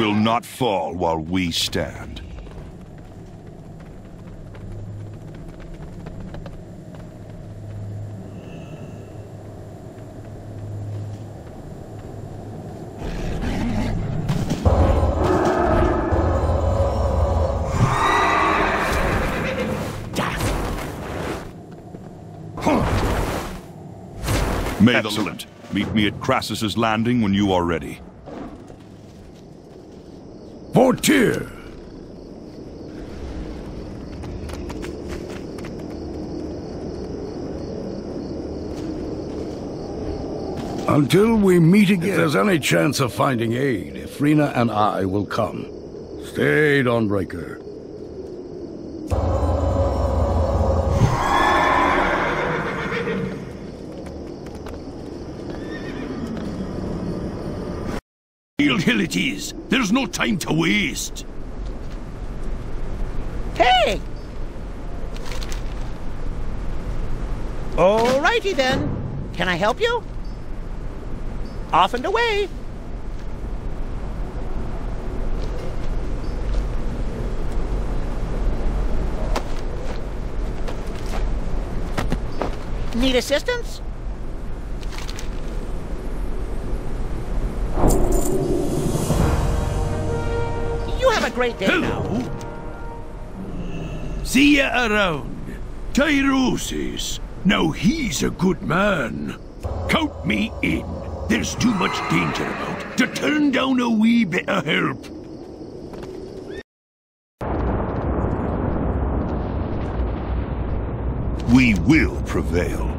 will not fall while we stand. May Excellent. Meet me at Krasus's landing when you are ready. Fortier! Until we meet again, if there's any chance of finding aid, Ifrina and I will come. Stay, Dawnbreaker. Hill it is. There's no time to waste. Hey! Alrighty then. Can I help you? Off and away. Need assistance? Great day Hello. now. See you around. Tyrosus. Now he's a good man. Count me in. There's too much danger about to turn down a wee bit of help. We will prevail.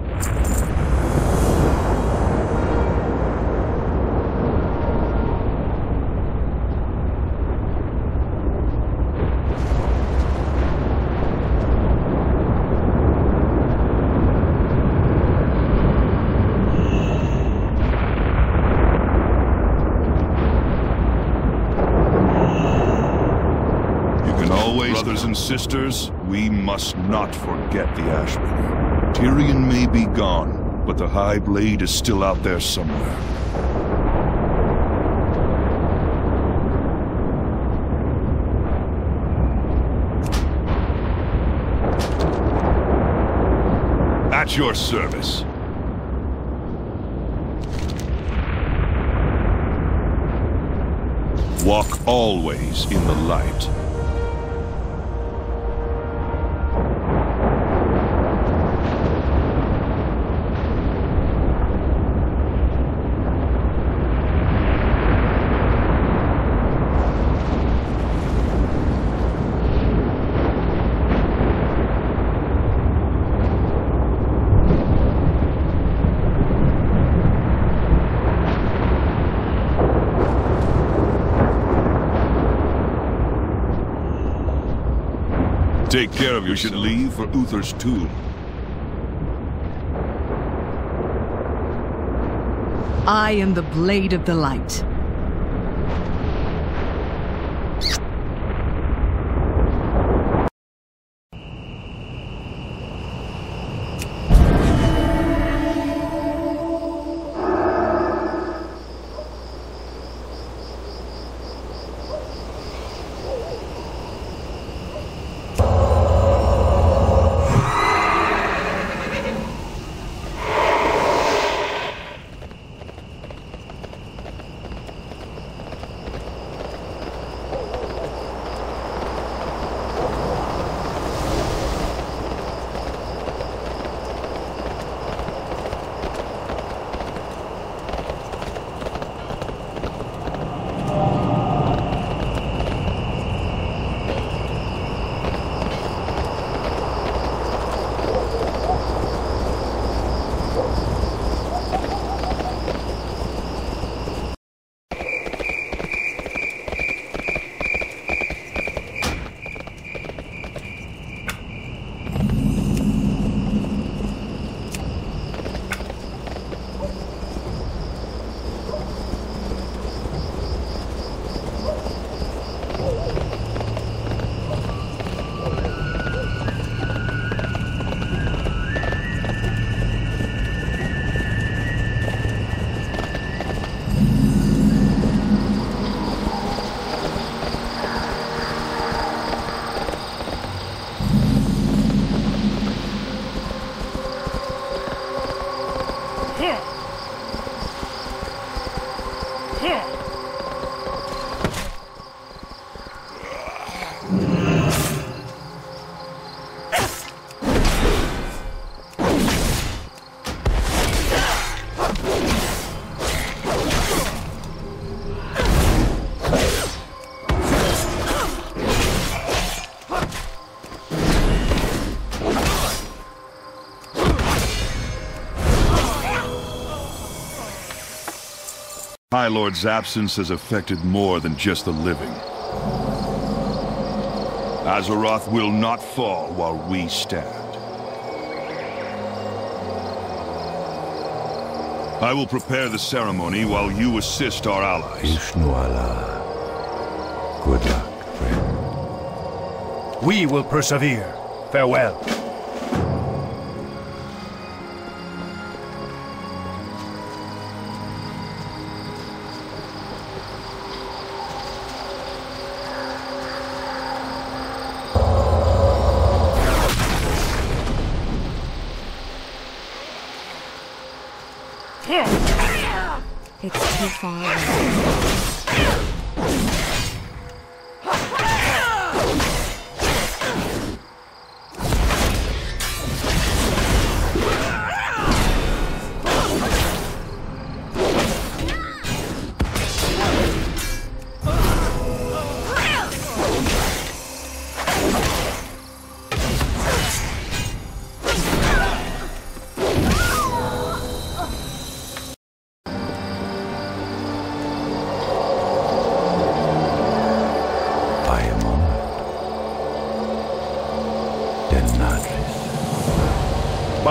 Brothers and sisters, we must not forget the Ashman. Tirion may be gone, but the High Blade is still out there somewhere. At your service. Walk always in the light. Take care of yourself. You should leave for Uther's tomb. I am the Blade of the Light. My lord's absence has affected more than just the living. Azeroth will not fall while we stand. I will prepare the ceremony while you assist our allies. Ishnu-alah. Good luck, friend. We will persevere. Farewell.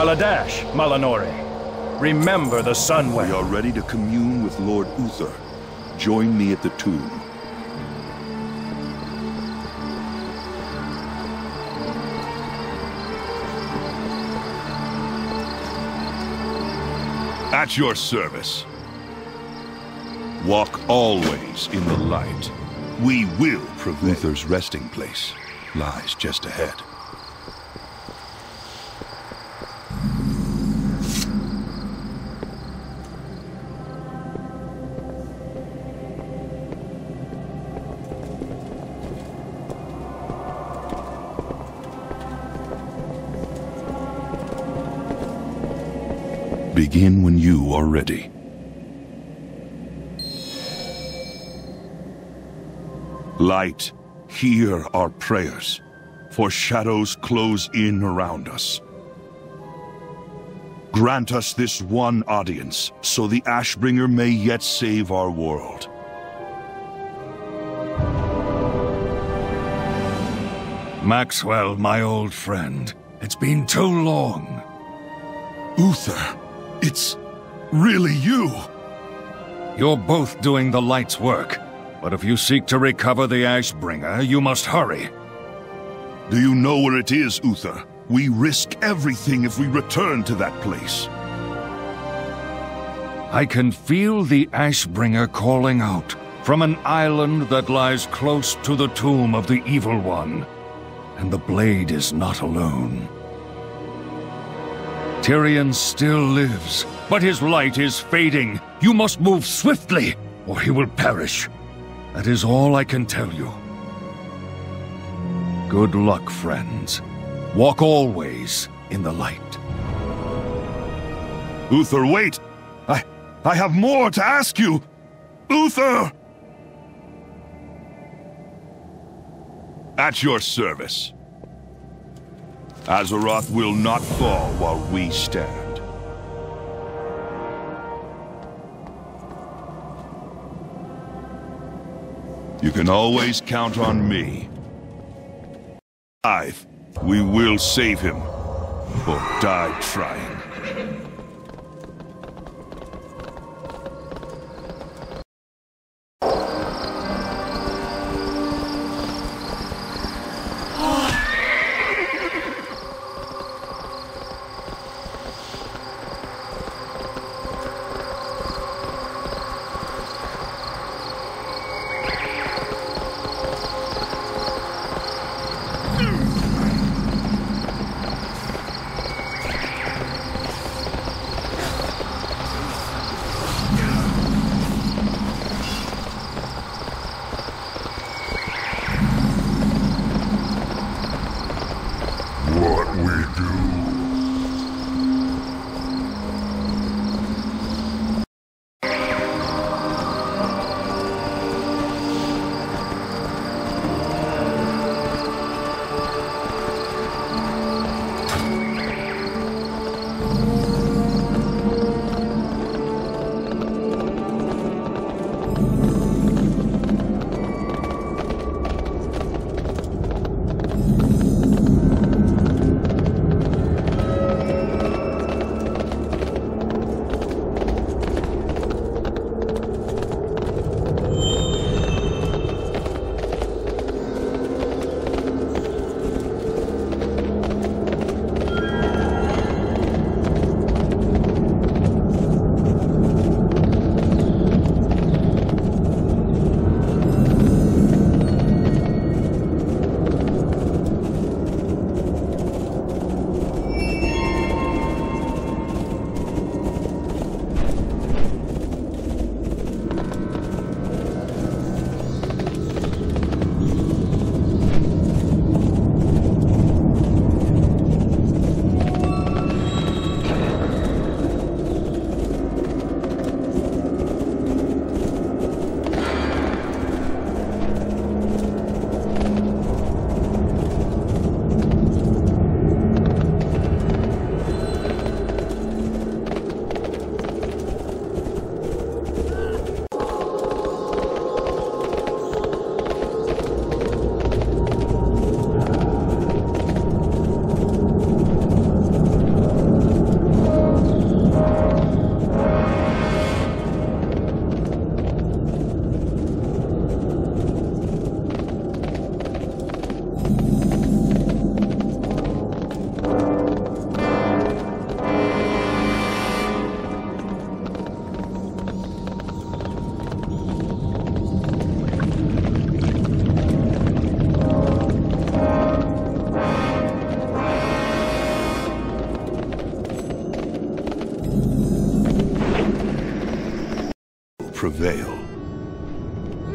Baladash, Malanori. Remember the Sunwell. We are ready to commune with Lord Uther. Join me at the tomb. At your service. Walk always in the light. We will prevail. Uther's resting place lies just ahead. Begin when you are ready. Light, hear our prayers, for shadows close in around us. Grant us this one audience, so the Ashbringer may yet save our world. Maxwell, my old friend. It's been too long. Uther, it's really you. You're both doing the light's work. But if you seek to recover the Ashbringer, you must hurry. Do you know where it is, Uther? We risk everything if we return to that place. I can feel the Ashbringer calling out from an island that lies close to the tomb of the Evil One. And the blade is not alone. Tirion still lives, but his light is fading. You must move swiftly, or he will perish. That is all I can tell you. Good luck, friends. Walk always in the light. Uther, wait! I... I have more to ask you! Uther! At your service. Azeroth will not fall while we stand. You can always count on me. Alive, we will save him. Or die trying.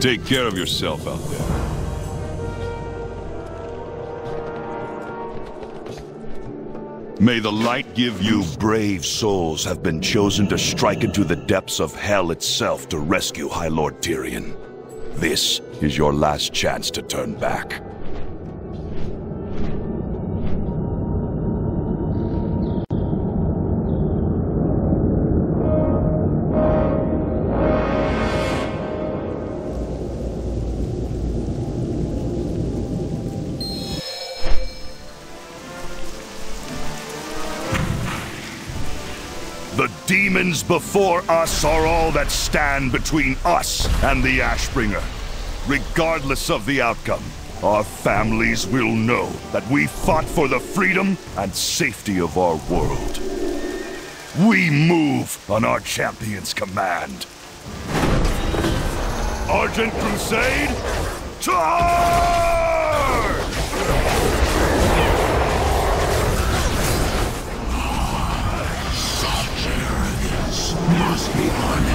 Take care of yourself out there. May the light give you brave souls have been chosen to strike into the depths of hell itself to rescue High Lord Tirion. This is your last chance to turn back. Demons before us are all that stand between us and the Ashbringer. Regardless of the outcome, our families will know that we fought for the freedom and safety of our world. We move on our champion's command. Argent Crusade, charge! Must be punished.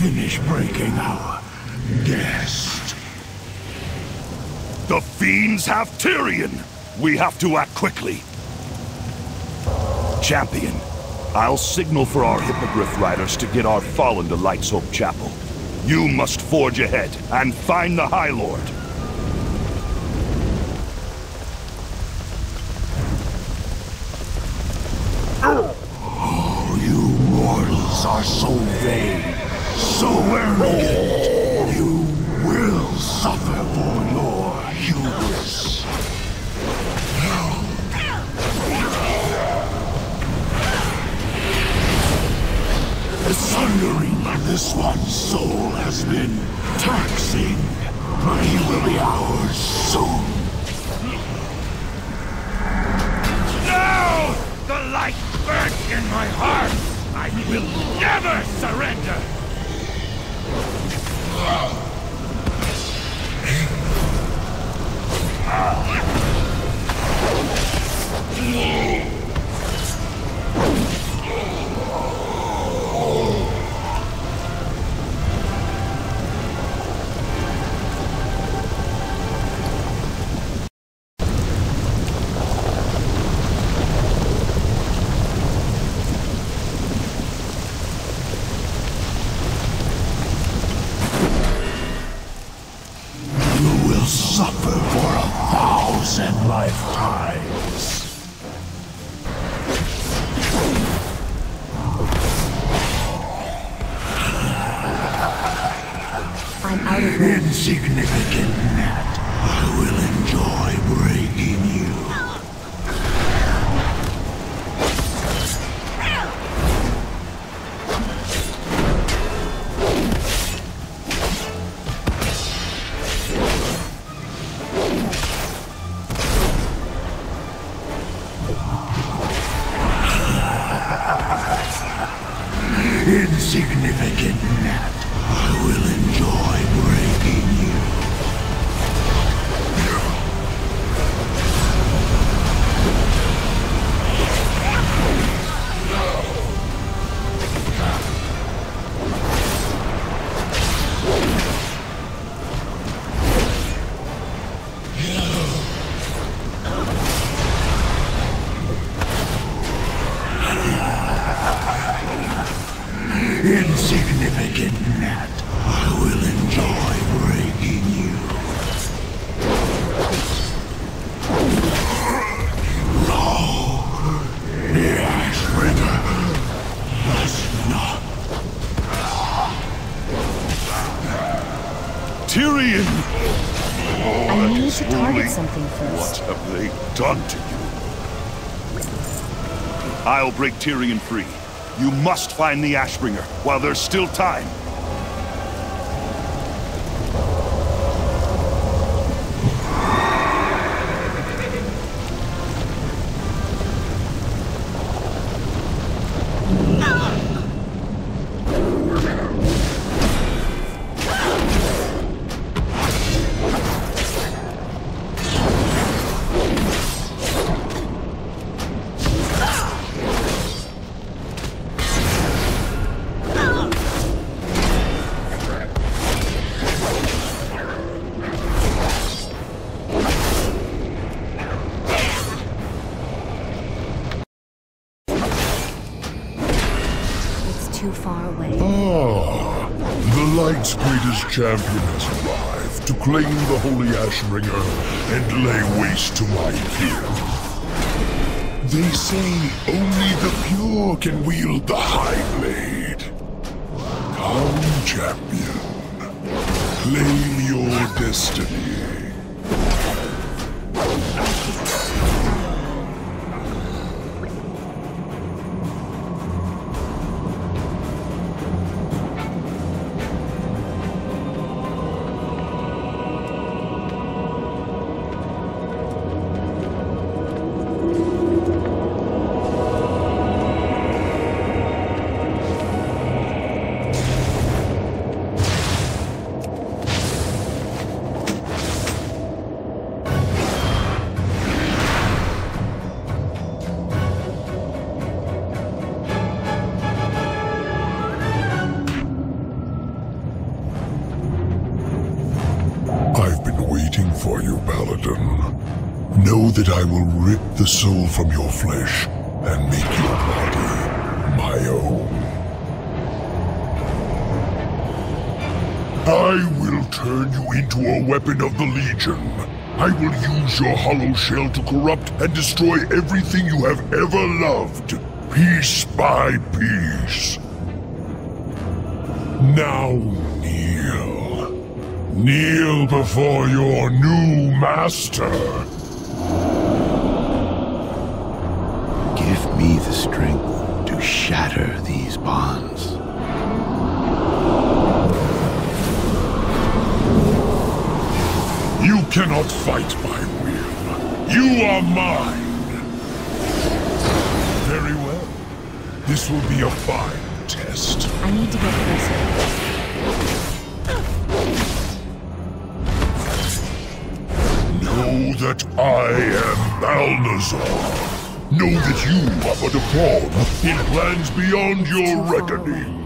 finish breaking our guest. The fiends have Tirion! We have to act quickly. Champion, I'll signal for our Hippogriff riders to get our fallen to Light's Hope Chapel. You must forge ahead and find the High Lord. Oh, you mortals are so vain, will never surrender. I'm out of room. Insignificant gnat, I will enjoy breaking Significant net. I will enjoy breaking you. No, the Ash River must not. Tirion! I need to target something first. What have they done to you? I'll break Tirion free. You must find the Ashbringer while there's still time. Champion has arrived to claim the Holy Ashbringer and lay waste to my kin. They say only the pure can wield the High Blade. Come, champion. Claim your destiny. I will rip the soul from your flesh and make your body my own. I will turn you into a weapon of the Legion. I will use your hollow shell to corrupt and destroy everything you have ever loved, piece by piece. Now kneel. Kneel before your new master. Me the strength to shatter these bonds. You cannot fight my will. You are mine. Very well. This will be a fine test. I need to get closer. Know that I am Balnazzar. Know that you are but a pawn in plans beyond your reckoning.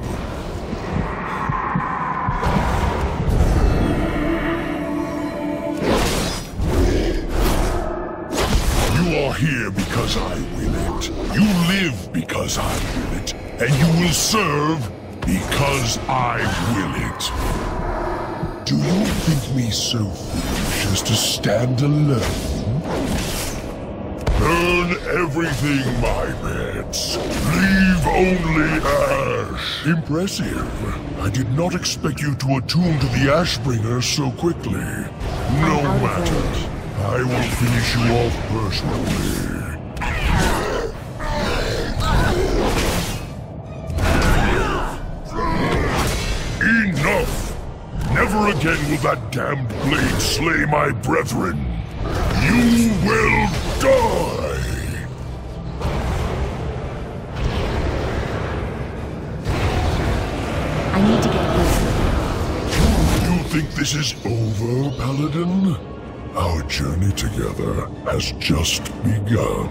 You are here because I will it. You live because I will it. And you will serve because I will it. Do you think me so foolish as to stand alone? Burn everything, my pets. Leave only ash. Impressive. I did not expect you to attune to the Ashbringer so quickly. No matter. I will finish you off personally. Enough! Never again will that damned blade slay my brethren. You will die! This is over, Paladin? Our journey together has just begun.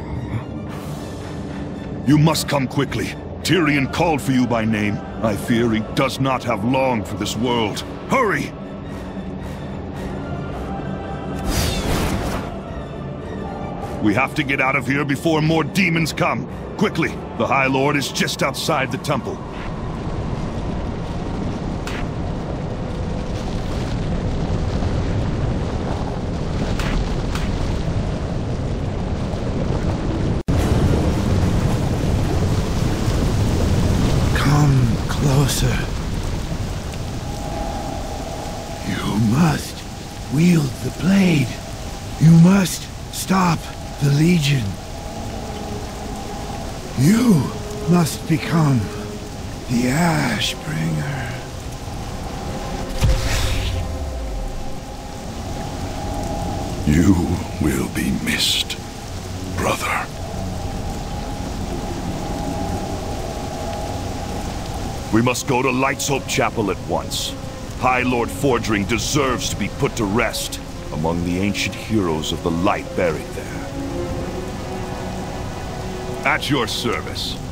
You must come quickly. Tirion called for you by name. I fear he does not have long for this world. Hurry! We have to get out of here before more demons come. Quickly, the High Lord is just outside the temple. Come closer. You must. wield the blade. You must stop the Legion. You become the Ashbringer. You will be missed, brother. We must go to Light's Hope Chapel at once. High Lord Fordring deserves to be put to rest among the ancient heroes of the light buried there. At your service.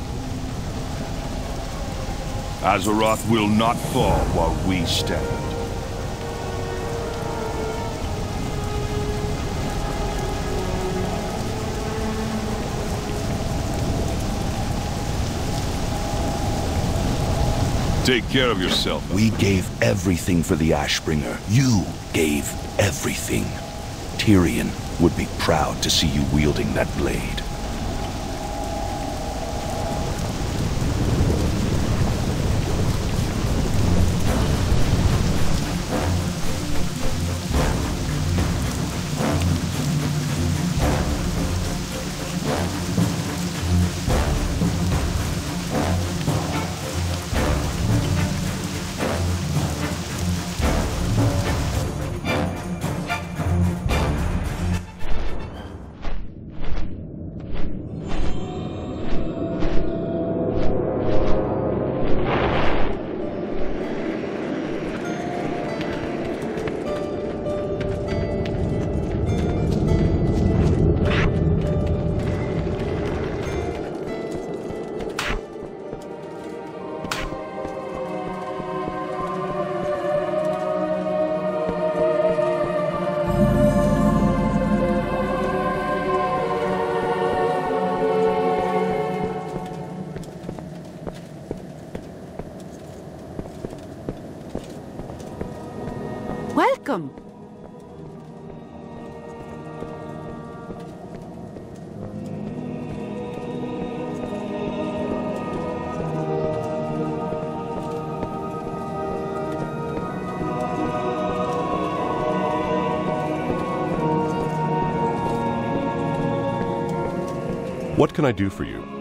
Azeroth will not fall while we stand. Take care of yourself. We gave everything for the Ashbringer. You gave everything. Tirion would be proud to see you wielding that blade. Welcome. What can I do for you?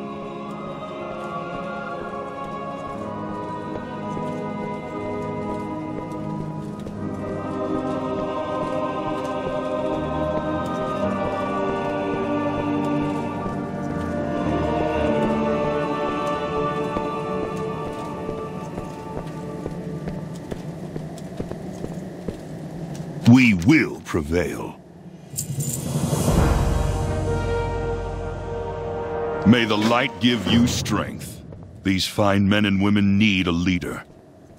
May the light give you strength. These fine men and women need a leader.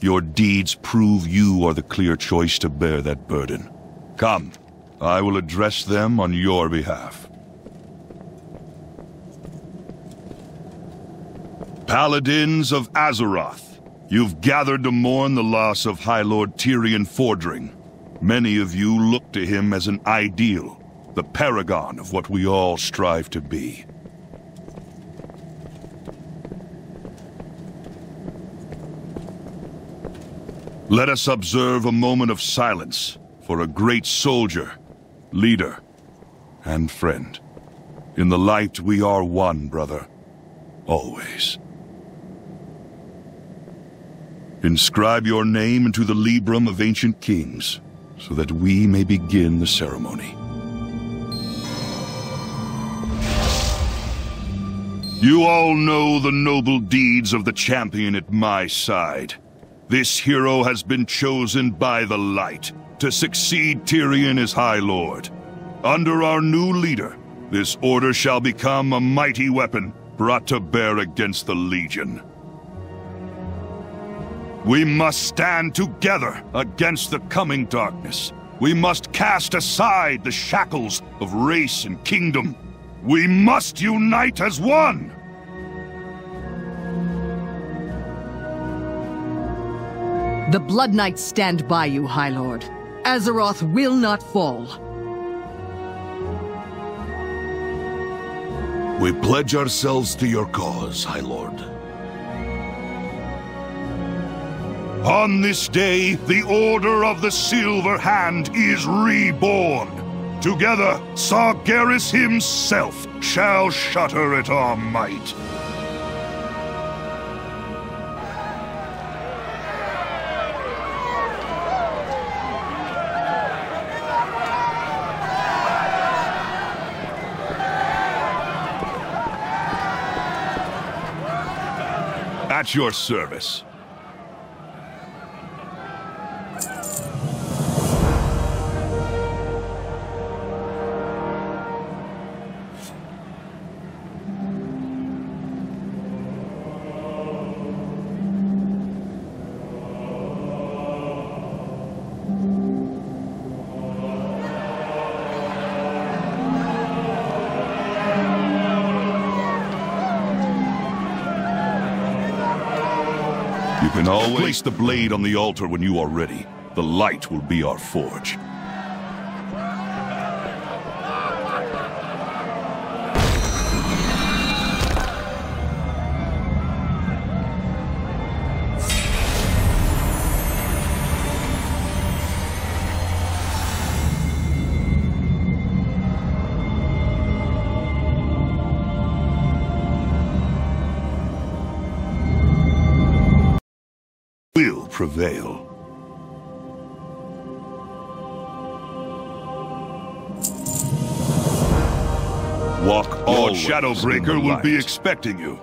Your deeds prove you are the clear choice to bear that burden. Come, I will address them on your behalf. Paladins of Azeroth, you've gathered to mourn the loss of High Lord Tirion Fordring. Many of you look to him as an ideal, the paragon of what we all strive to be. Let us observe a moment of silence for a great soldier, leader, and friend. In the light we are one, brother. Always. Inscribe your name into the Libram of Ancient Kings, so that we may begin the ceremony. You all know the noble deeds of the champion at my side. This hero has been chosen by the light to succeed Tirion as High Lord. Under our new leader, this order shall become a mighty weapon brought to bear against the Legion. We must stand together against the coming darkness. We must cast aside the shackles of race and kingdom. We must unite as one! The Blood Knights stand by you, High Lord. Azeroth will not fall. We pledge ourselves to your cause, High Lord. On this day, the Order of the Silver Hand is reborn. Together, Sargeras himself shall shudder at our might. At your service. The blade on the altar when you are ready. The light will be our forge. Prevail. Walk Lord Shadowbreaker will be expecting you.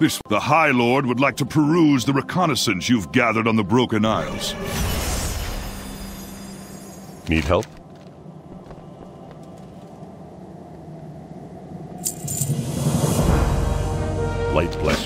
This the High Lord would like to peruse the reconnaissance you've gathered on the Broken Isles. Need help? Light bless you.